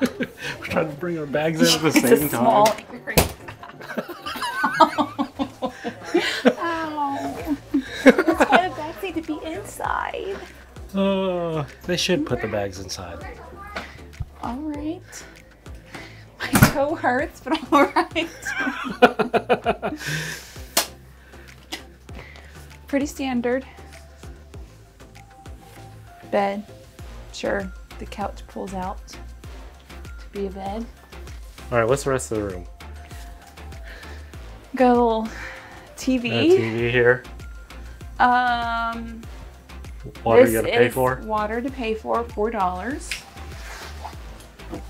We're trying to bring our bags in at the it's same a small time. area. Ow. That's why the bags need to be inside. Oh, they should put the bags inside. All right. My toe hurts, but all right. Pretty standard. Bed. Sure, the couch pulls out to be a bed. All right, what's the rest of the room? Got a little TV. TV here. Um, Water this you gotta pay for. Water to pay for, four dollars.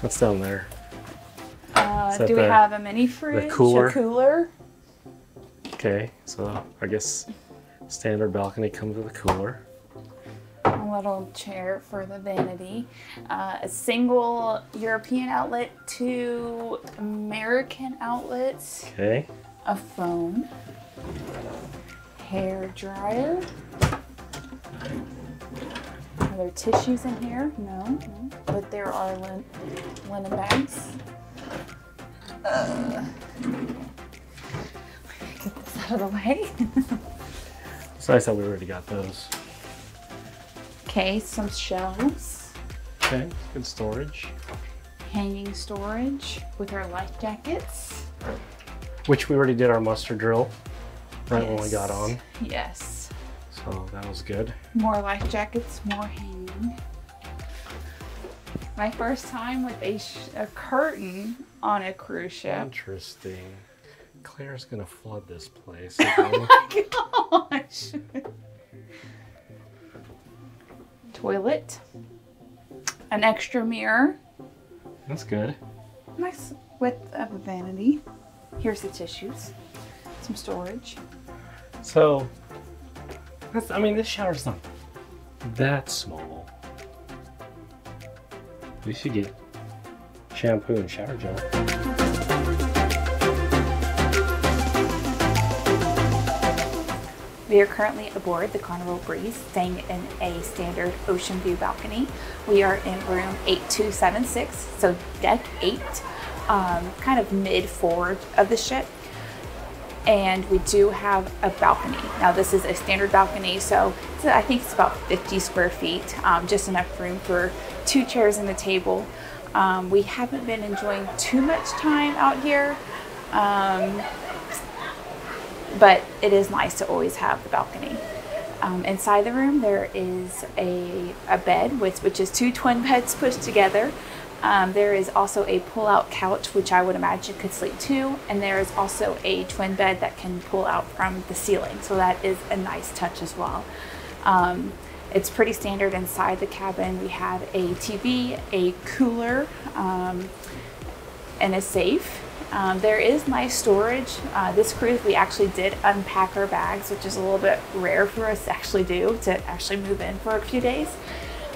What's down there? Uh, do we the- have a mini fridge? The cooler? A cooler? Okay, so I guess standard balcony comes with a cooler. Little chair for the vanity. Uh, a single European outlet, two American outlets, Okay. a phone, hair dryer. Are there tissues in here? No, no. But there are lin- linen bags. Uh, get this out of the way. It's nice that we already got those. Okay, some shelves, Okay, good storage. hanging storage with our life jackets. Which we already did our muster drill right when we got on. Yes. So that was good. More life jackets, more hanging. My first time with a, sh- a curtain on a cruise ship. Interesting. Claire's gonna flood this place. Oh my gosh. Toilet. An extra mirror. That's good. Nice width of a vanity. Here's the tissues. Some storage. So, that's, I mean, this shower's not that small. We should get shampoo and shower gel. We are currently aboard the Carnival Breeze, staying in a standard ocean view balcony. We are in room 8276, so deck 8, um, kind of mid forward of the ship. And we do have a balcony. Now, this is a standard balcony, so I think it's about 50 square feet, um, just enough room for two chairs and a table. Um, we haven't been enjoying too much time out here. Um, but it is nice to always have the balcony. Um, inside the room, there is a, a bed, which, which is two twin beds pushed together. Um, there is also a pull out couch, which I would imagine could sleep two, and there is also a twin bed that can pull out from the ceiling, so that is a nice touch as well. Um, it's pretty standard inside the cabin. We have a TV, a cooler, um, and a safe. Um, there is nice storage. Uh, this cruise, we actually did unpack our bags, which is a little bit rare for us to actually do, to actually move in for a few days.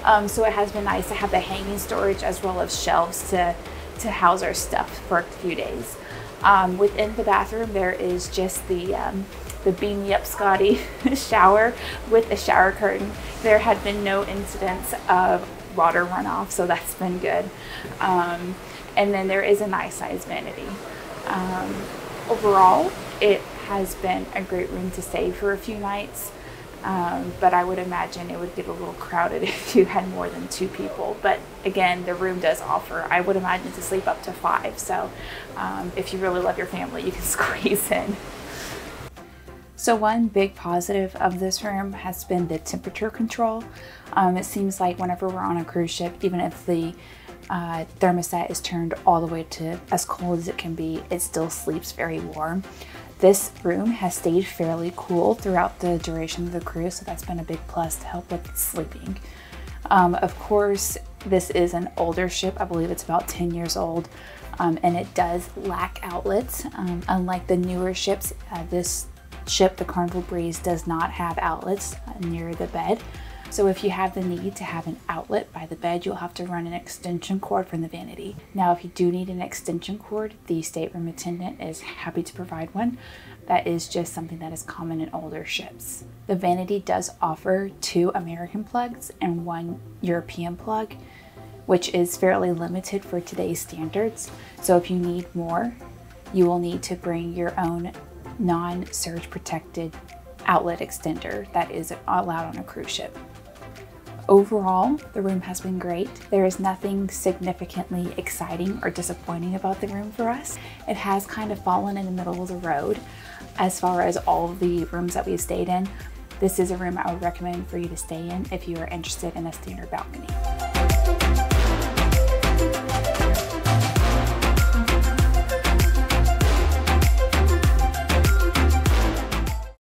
Um, so it has been nice to have the hanging storage as well as shelves to, to house our stuff for a few days. Um, within the bathroom, there is just the, um, the Beam Me Up Scotty shower with a shower curtain. There had been no incidents of water runoff, so that's been good. Um, and then there is a nice size vanity. Um, overall, it has been a great room to stay for a few nights, um, but I would imagine it would get a little crowded if you had more than two people. But again, the room does offer, I would imagine, to sleep up to five. So um, if you really love your family, you can squeeze in. So one big positive of this room has been the temperature control. Um, it seems like whenever we're on a cruise ship, even if the uh, thermostat is turned all the way to as cold as it can be, it still sleeps very warm. This room has stayed fairly cool throughout the duration of the cruise, so that's been a big plus to help with sleeping. Um, of course, this is an older ship. I believe it's about 10 years old, um, and it does lack outlets. Um, unlike the newer ships, uh, this ship, the Carnival Breeze, does not have outlets near the bed. So if you have the need to have an outlet by the bed, you'll have to run an extension cord from the vanity. Now, if you do need an extension cord, the stateroom attendant is happy to provide one. That is just something that is common in older ships. The vanity does offer two American plugs and one European plug, which is fairly limited for today's standards. So if you need more, you will need to bring your own non-surge protected outlet extender that is allowed on a cruise ship. Overall, the room has been great. There is nothing significantly exciting or disappointing about the room for us. It has kind of fallen in the middle of the road as far as all the rooms that we've stayed in. This is a room I would recommend for you to stay in if you are interested in a standard balcony.